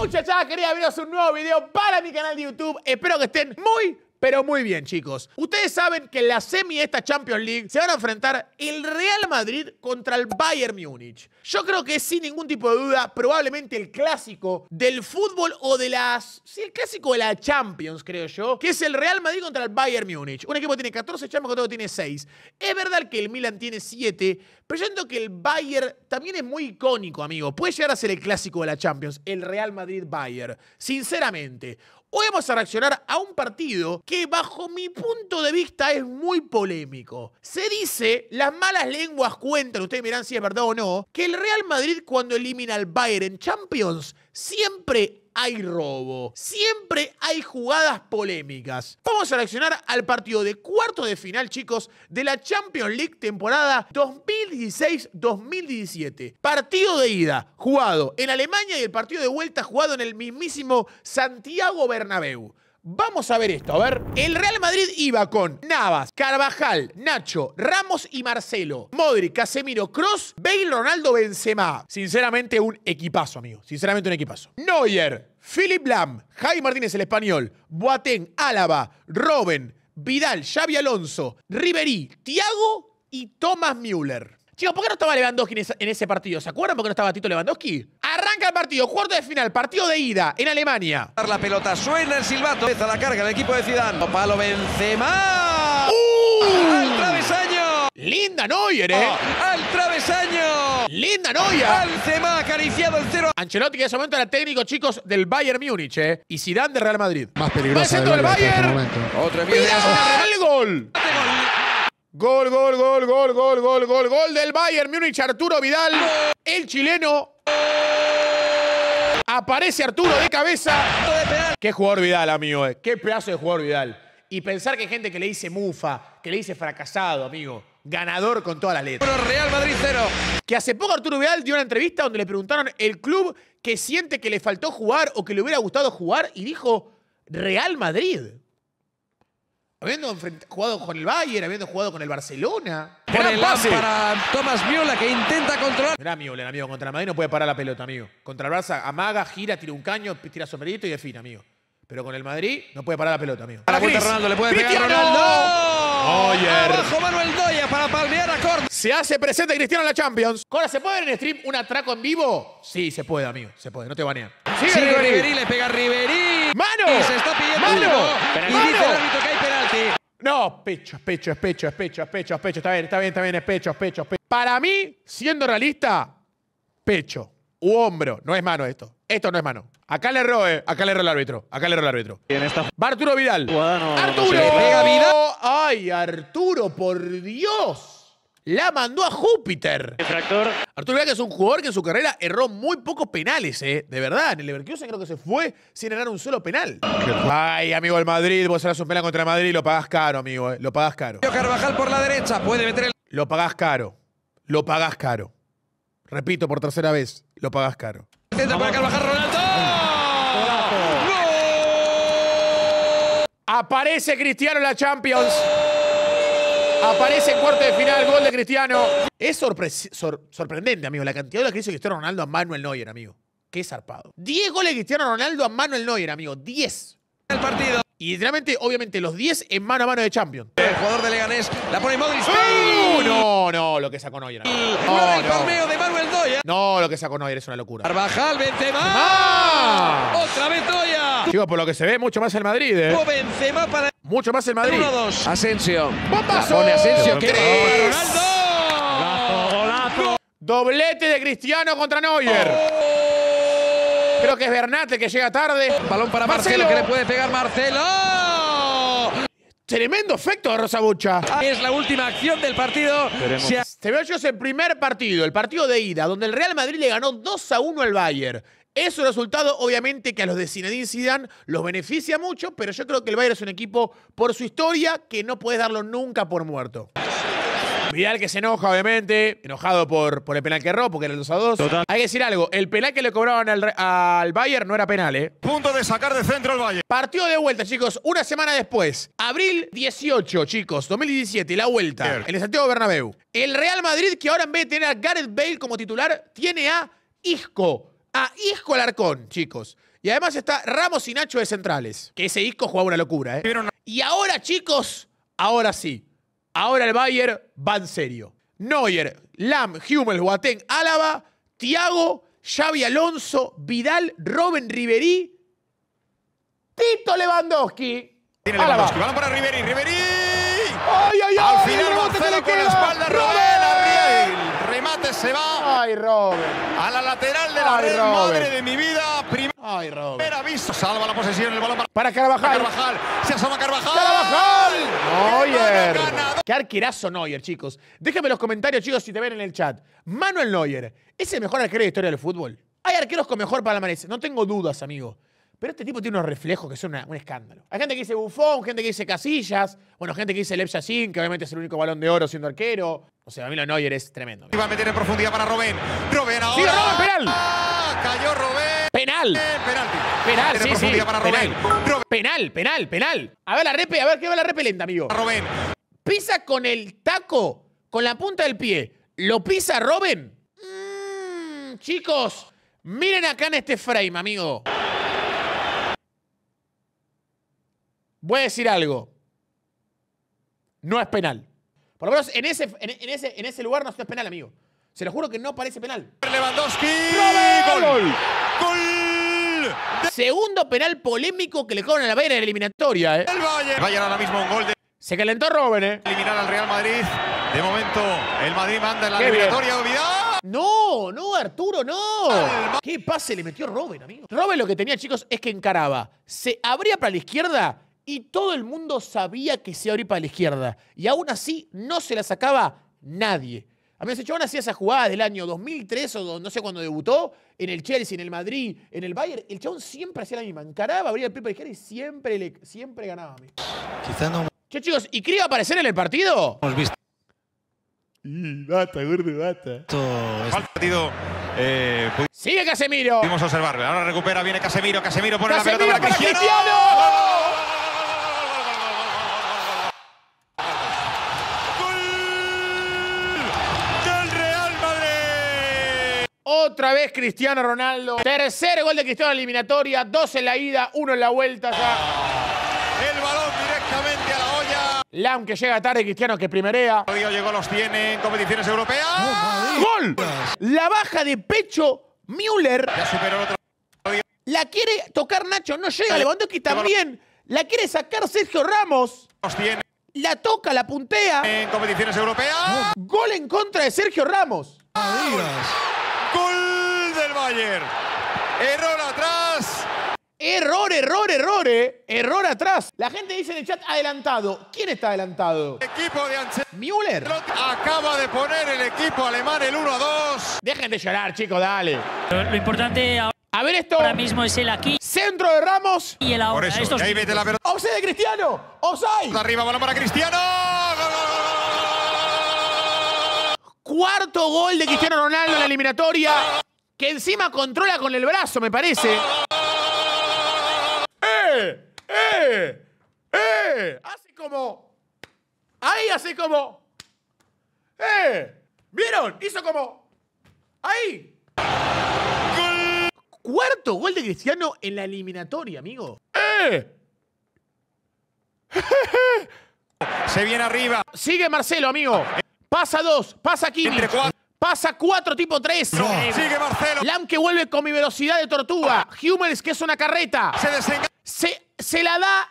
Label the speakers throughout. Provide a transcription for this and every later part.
Speaker 1: Muchachas, quería veros un nuevo video para mi canal de YouTube. Espero que estén muy, pero muy bien, chicos. Ustedes saben que en la semi de esta Champions League se van a enfrentar el Real Madrid contra el Bayern Múnich. Yo creo que sin ningún tipo de duda, probablemente el clásico del fútbol o de las... Sí, el clásico de la Champions, creo yo, que es el Real Madrid contra el Bayern Múnich. Un equipo tiene 14 Champions, otro tiene 6. Es verdad que el Milan tiene 7, pero yo siento que el Bayern también es muy icónico, amigo. Puede llegar a ser el clásico de la Champions, el Real Madrid-Bayern. Sinceramente. Hoy vamos a reaccionar a un partido que bajo mi punto de vista es muy polémico. Se dice, las malas lenguas cuentan, ustedes miran si es verdad o no, que el Real Madrid cuando elimina al Bayern Champions siempre hay robo, siempre hay jugadas polémicas. Vamos a reaccionar al partido de cuarto de final, chicos, de la Champions League temporada 2016-2017. Partido de ida jugado en Alemania y el partido de vuelta jugado en el mismísimo Santiago Bernabéu. Vamos a ver esto, a ver. El Real Madrid iba con Navas, Carvajal, Nacho, Ramos y Marcelo. Modric, Casemiro, Cross, Bale, Ronaldo, Benzema. Sinceramente un equipazo, amigo. Sinceramente un equipazo. Neuer, Philip Lam, Javi Martínez el español, Boateng, Álava, Robben, Vidal, Xavi Alonso, Ribery, Thiago y Thomas Müller. Chicos, ¿por qué no estaba Lewandowski en ese, partido? ¿Se acuerdan por qué no estaba Tito Lewandowski? Arranca el partido, cuarto de final, partido de ida en Alemania.
Speaker 2: La pelota suena el silbato. Empieza la carga el equipo de Zidane. Palo Benzema.
Speaker 1: ¡Uh!
Speaker 2: Al travesaño.
Speaker 1: Linda Neuer, ¿eh?
Speaker 2: Al travesaño.
Speaker 1: Linda Neuer.
Speaker 2: Benzema acariciado el cero.
Speaker 1: Ancelotti que en ese momento era técnico, chicos, del Bayern Múnich, ¿eh? Y Zidane de Real Madrid.
Speaker 3: Más
Speaker 1: Va el
Speaker 3: peligrosa
Speaker 1: centro del
Speaker 3: este
Speaker 1: Bayern.
Speaker 3: momento.
Speaker 2: Otro
Speaker 1: ¡Mira el gol! Gol, gol, gol, gol, gol, gol, gol, gol del Bayern Múnich, Arturo Vidal, el chileno. Aparece Arturo de cabeza. Qué jugador Vidal, amigo, eh. Qué pedazo de jugador Vidal. Y pensar que hay gente que le dice mufa, que le dice fracasado, amigo. Ganador con todas las letras.
Speaker 2: Real Madrid cero.
Speaker 1: Que hace poco Arturo Vidal dio una entrevista donde le preguntaron el club que siente que le faltó jugar o que le hubiera gustado jugar y dijo Real Madrid. Habiendo jugado con el Bayern, habiendo jugado con el Barcelona. Gran
Speaker 2: el
Speaker 1: pase.
Speaker 2: para Thomas Müller que intenta controlar.
Speaker 1: Mirá, Müller, amigo, contra el Madrid no puede parar la pelota, amigo. Contra el Barça amaga, gira, tira un caño, tira sombrerito y define, amigo. Pero con el Madrid no puede parar la pelota, amigo.
Speaker 2: A la vuelta
Speaker 1: Cris.
Speaker 2: Ronaldo le puede pegar
Speaker 1: Cristiano.
Speaker 2: Ronaldo.
Speaker 1: Neuer.
Speaker 2: Abajo Manuel Doya para palmear a córner.
Speaker 1: Se hace presente Cristiano en la Champions. Ahora, ¿se puede ver en stream un atraco en vivo? Sí, se puede, amigo. Se puede, no te banean. Sigue,
Speaker 2: Sigue
Speaker 1: Ribery.
Speaker 2: Ribery, le pega Ribery.
Speaker 1: ¡Mano!
Speaker 2: Y se está pidiendo
Speaker 1: ¡Mano!
Speaker 2: Y
Speaker 1: ¡Mano!
Speaker 2: dice el árbitro que hay penalti.
Speaker 1: No, pecho, es pecho, es pecho, es pecho, es pecho, es pecho. Está bien, está bien, está bien, es pecho, es pecho, es pecho. Para mí, siendo realista, pecho u hombro. No es mano esto. Esto no es mano. Acá le erró, eh. Acá le erró el árbitro. Acá le erró el árbitro. Va Arturo Vidal. ¡Arturo!
Speaker 2: Vidal.
Speaker 1: ¡Ay, Arturo, por Dios! La mandó a Júpiter. Arturo Vidal que es un jugador que en su carrera erró muy pocos penales, ¿eh? De verdad. En el Leverkusen creo que se fue sin errar un solo penal. Ay, amigo del Madrid, vos harás un penal contra el Madrid y lo pagás caro, amigo, ¿eh? Lo pagás caro.
Speaker 2: Carvajal por la derecha. Puede meter el.
Speaker 1: Lo pagás caro. Lo pagás caro. Repito por tercera vez, lo pagás caro.
Speaker 2: Intenta para Carvajal Ronaldo.
Speaker 1: Aparece Cristiano en la Champions. Aparece en cuarto de final, gol de Cristiano. Es sorpre- sor- sorprendente, amigo, la cantidad de goles que hizo Cristiano Ronaldo a Manuel Neuer, amigo. Qué zarpado. 10 goles de Cristiano Ronaldo a Manuel Neuer, amigo. 10.
Speaker 2: El partido.
Speaker 1: Y literalmente, obviamente, los 10 en mano a mano de Champions.
Speaker 2: El jugador de Leganés la pone Modric.
Speaker 1: No, no, lo que sacó Neuer. No,
Speaker 2: el palmeo de Manuel Doya.
Speaker 1: No, lo que sacó Neuer es una locura.
Speaker 2: Carvajal, Benzema.
Speaker 1: ¡Ah!
Speaker 2: Otra vez
Speaker 1: Por lo que se ve, mucho más el Madrid, ¿eh?
Speaker 2: O Benzema para
Speaker 1: Mucho más el Madrid.
Speaker 2: 1-2. Asensio. Pone Asensio.
Speaker 1: ¡Tres!
Speaker 2: ¡Qué Ronaldo!
Speaker 1: Doblete de Cristiano contra Neuer. Creo que es Bernate que llega tarde.
Speaker 2: Balón para Marcelo, que le puede pegar Marcelo.
Speaker 1: Tremendo efecto de Rosabucha.
Speaker 2: Es la última acción del partido. Se
Speaker 1: Te veo yo ese primer partido, el partido de ida, donde el Real Madrid le ganó 2 a 1 al Bayern. Es un resultado, obviamente, que a los de Zinedine Zidane los beneficia mucho, pero yo creo que el Bayern es un equipo, por su historia, que no puedes darlo nunca por muerto. Vidal que se enoja, obviamente, enojado por, por el penal que erró, porque era el 2 a 2. Hay que decir algo, el penal que le cobraban al, al Bayern no era penal, ¿eh?
Speaker 4: Punto de sacar de centro el Valle.
Speaker 1: Partido de vuelta, chicos. Una semana después. Abril 18, chicos. 2017. La vuelta.
Speaker 4: Bien.
Speaker 1: En el Santiago Bernabéu. El Real Madrid, que ahora en vez de tener a Gareth Bale como titular, tiene a Isco. A Isco Alarcón, chicos. Y además está Ramos y Nacho de centrales. Que ese Isco jugaba una locura, ¿eh? Y ahora, chicos, ahora sí. Ahora el Bayern va en serio. Neuer, Lam, Hummels, Boateng, Álava, Thiago, Xavi Alonso, Vidal, Robin Ribery, Tito Lewandowski.
Speaker 4: Tiene. Lewandowski. Balón para Ribery. Ribery.
Speaker 1: ¡Ay, ay, ay!
Speaker 4: Al final
Speaker 1: le
Speaker 4: con la espalda. ¡Robben! Se va
Speaker 1: ¡Ay, Robin!
Speaker 4: a la lateral de la
Speaker 1: Ay,
Speaker 4: red. Madre de mi vida.
Speaker 1: ¡Ay!
Speaker 4: Primera vista. Salva la posesión. El balón para
Speaker 1: Para Carvajal.
Speaker 4: Carvajal. Se asoma Carvajal.
Speaker 1: ¡Carvajal! Neuer. Qué arquerazo Neuer, chicos. Déjenme en los comentarios, chicos, si te ven en el chat. Manuel Neuer, ¿es el mejor arquero de la historia del fútbol? Hay arqueros con mejor palmarés, no tengo dudas, amigo. Pero este tipo tiene unos reflejos que son una- un escándalo. Hay gente que dice Buffon, gente que dice Casillas, bueno, gente que dice Lev Yashin, que obviamente es el único balón de oro siendo arquero. O sea, a mí lo Neuer es tremendo.
Speaker 4: Va a meter en profundidad para Robben. Robben ahora.
Speaker 1: ¡Sigue Robben, penal!
Speaker 4: Ah, Cayó Robben.
Speaker 1: ¡Penal!
Speaker 4: Penalti.
Speaker 1: Penal, sí, sí.
Speaker 4: para
Speaker 1: Penal.
Speaker 4: Robben.
Speaker 1: Penal, penal, penal. A ver la repe, a ver qué va la repe lenta, amigo.
Speaker 4: Robben.
Speaker 1: Pisa con el taco, con la punta del pie. ¿Lo pisa Robin? Mm, chicos, miren acá en este frame, amigo. Voy a decir algo. No es penal. Por lo menos en ese, en, en ese, en ese lugar no es penal, amigo. Se lo juro que no parece penal.
Speaker 4: Lewandowski.
Speaker 1: ¡Robben!
Speaker 4: Gol. Gol.
Speaker 1: Segundo penal polémico que le cobran a la Bayern en la eliminatoria, ¿eh?
Speaker 4: del Bayern. Bayern ahora mismo un gol de
Speaker 1: Se calentó Robin, ¿eh?
Speaker 4: eliminar al Real Madrid. De momento, el Madrid manda en la
Speaker 1: Qué
Speaker 4: eliminatoria.
Speaker 1: No, no, Arturo, no. ¿Qué pase le metió Robin, amigo? Robin lo que tenía, chicos, es que encaraba. Se abría para la izquierda y todo el mundo sabía que se abría para la izquierda. Y aún así no se la sacaba nadie. A mí ese chabón hacía esa jugada del año 2003 o no sé cuándo debutó, en el Chelsea, en el Madrid, en el Bayern. El chabón siempre hacía la misma. Encaraba, abría el pie para la izquierda y siempre, le, siempre ganaba. amigo.
Speaker 3: Quizá no
Speaker 1: Che, chicos, ¿y qué iba a aparecer en el partido?
Speaker 3: hemos visto
Speaker 1: Bata, gordo, bata.
Speaker 4: partido. Eh,
Speaker 1: Sigue Casemiro.
Speaker 4: pudimos observarlo. Ahora recupera, viene Casemiro. Casemiro pone
Speaker 1: Casemiro
Speaker 4: la pelota para
Speaker 1: para
Speaker 4: Cristiano.
Speaker 1: Cristiano. Otra vez Cristiano Ronaldo. Tercer gol de Cristiano en la eliminatoria. Dos en la ida, uno en la vuelta ya.
Speaker 4: El balón directamente a la olla.
Speaker 1: Lam que llega tarde, Cristiano que primerea.
Speaker 4: Rodrigo llegó, los tiene en competiciones europeas.
Speaker 1: ¡Gol! La baja de pecho, Müller.
Speaker 4: Ya superó el otro.
Speaker 1: La quiere tocar Nacho, no llega. Lewandowski también. La quiere sacar Sergio Ramos.
Speaker 4: Los tiene
Speaker 1: La toca, la puntea.
Speaker 4: en competiciones europeas.
Speaker 1: Gol en contra de Sergio Ramos.
Speaker 4: Bayern. Error atrás.
Speaker 1: Error, error, error, eh. Error atrás. La gente dice en el chat adelantado. ¿Quién está adelantado?
Speaker 4: Equipo de Ancelotti
Speaker 1: Müller.
Speaker 4: acaba de poner el equipo alemán el 1 a 2.
Speaker 1: Dejen de llorar, chicos, dale.
Speaker 5: Lo, lo importante
Speaker 1: A ver esto.
Speaker 5: ahora mismo es el aquí
Speaker 1: Centro de Ramos.
Speaker 5: y el
Speaker 4: Por
Speaker 5: ahora.
Speaker 4: eso,
Speaker 5: Estos
Speaker 4: ahí mete la pelota
Speaker 1: Offside de Cristiano. Offside.
Speaker 4: arriba, balón para Cristiano. Gol, gol, gol, gol, gol.
Speaker 1: Cuarto gol de Cristiano Ronaldo en la eliminatoria. Que encima controla con el brazo, me parece. ¡Eh! ¡Eh! ¡Eh! Hace como. Ahí hace como. ¡Eh! ¿Vieron? Hizo como. Ahí. Cuarto gol de Cristiano en la eliminatoria, amigo. ¡Eh!
Speaker 4: Se viene arriba.
Speaker 1: Sigue Marcelo, amigo. Pasa dos, pasa Kimi.
Speaker 4: Entre cuatro.
Speaker 1: Pasa cuatro, tipo tres.
Speaker 4: Sigue Marcelo.
Speaker 1: Lam que vuelve con mi velocidad de tortuga. Hummels que es una carreta.
Speaker 4: Se.
Speaker 1: Se, se la da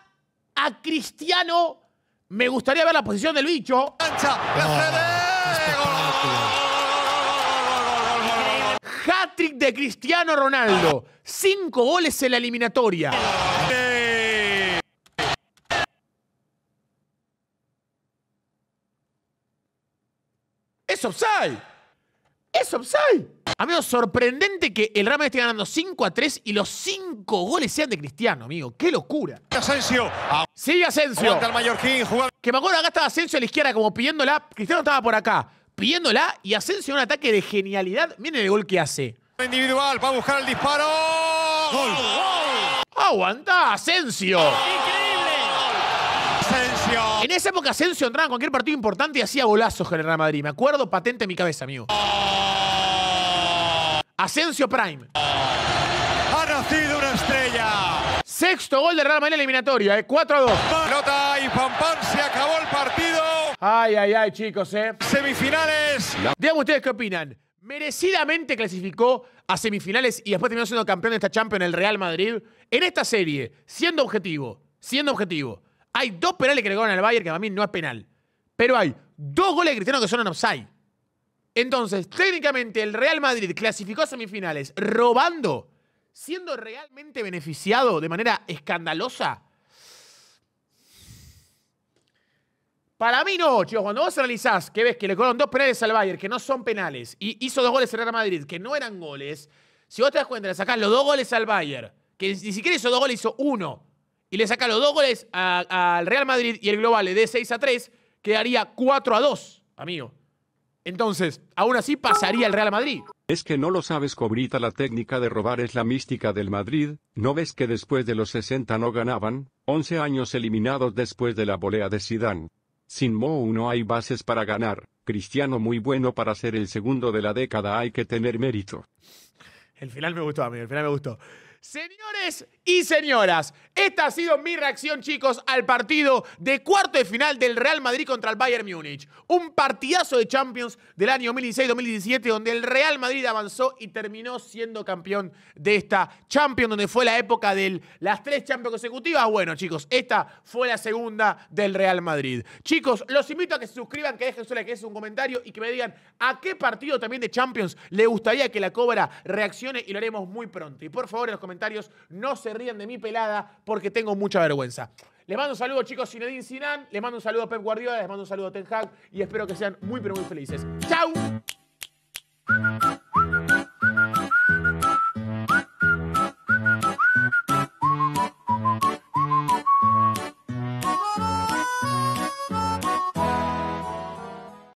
Speaker 1: a Cristiano. Me gustaría ver la posición del bicho.
Speaker 4: La cede. Gol, gol, gol, gol, gol, gol, gol.
Speaker 1: Hat-trick de Cristiano Ronaldo. Cinco goles en la eliminatoria.
Speaker 4: Eh,
Speaker 1: Es offside. Es offside. Amigo, sorprendente que el Real Madrid esté ganando 5 a 3 y los 5 goles sean de Cristiano, amigo. ¡Qué locura!
Speaker 4: Asensio.
Speaker 1: Sigue Asensio.
Speaker 4: Aguanta el Mallorquín. Jugando.
Speaker 1: Que me acuerdo acá estaba Asensio a la izquierda como pidiéndola. Cristiano estaba por acá pidiéndola y Asensio en un ataque de genialidad. Miren el gol que hace.
Speaker 4: Individual. Va a buscar el disparo. Gol.
Speaker 1: ¡Aguanta, Asensio!
Speaker 4: Asensio.
Speaker 1: En esa época Asensio entraba en cualquier partido importante y hacía golazos con el Real Madrid. Me acuerdo patente en mi cabeza, amigo. Asensio Prime.
Speaker 4: Ha nacido una estrella.
Speaker 1: Sexto gol de Real Madrid eliminatoria, ¿eh? 4 a 2.
Speaker 4: Pelota y pam pam se acabó el partido.
Speaker 1: Ay, ay, ay, chicos, ¿eh?
Speaker 4: Semifinales.
Speaker 1: Díganme ustedes qué opinan. ¿Merecidamente clasificó a semifinales y después terminó siendo campeón de esta Champions el Real Madrid? En esta serie, siendo objetivo, siendo objetivo, hay dos penales que le cobran al Bayern que para mí no es penal. Pero hay dos goles de Cristiano que son en offside. Entonces, técnicamente el Real Madrid clasificó a semifinales robando, siendo realmente beneficiado de manera escandalosa. Para mí no, chicos. Cuando vos analizás que ves que le cobraron dos penales al Bayern, que no son penales, y hizo dos goles el Real Madrid, que no eran goles, si vos te das cuenta, le sacás los dos goles al Bayern, que ni siquiera hizo dos goles, hizo uno, y le sacás los dos goles al Real Madrid y el global le dé 6 a 3, quedaría 4 a 2, amigo. Entonces, aún así pasaría el Real Madrid.
Speaker 3: Es que no lo sabes, Cobrita, la técnica de robar es la mística del Madrid, ¿no ves que después de los 60 no ganaban? 11 años eliminados después de la volea de Zidane. Sin Mou no hay bases para ganar, Cristiano muy bueno para ser el segundo de la década hay que tener mérito.
Speaker 1: El final me gustó, amigo. El final me gustó. Señores y señoras, esta ha sido mi reacción, chicos, al partido de cuarto de final del Real Madrid contra el Bayern Múnich. Un partidazo de Champions del año 2016-2017, donde el Real Madrid avanzó y terminó siendo campeón de esta Champions, donde fue la época de las tres Champions consecutivas. Bueno, chicos, esta fue la segunda del Real Madrid. Chicos, los invito a que se suscriban, que dejen su like, que dejen un comentario y que me digan a qué partido también de Champions le gustaría que la Cobra reaccione y lo haremos muy pronto. Y por favor, en los comentarios no se rían de mi pelada porque tengo mucha vergüenza. Les mando un saludo, chicos, Zinedine Zidane. Les mando un saludo a Pep Guardiola. Les mando un saludo a Ten Hag. Y espero que sean muy, pero muy felices. ¡Chao!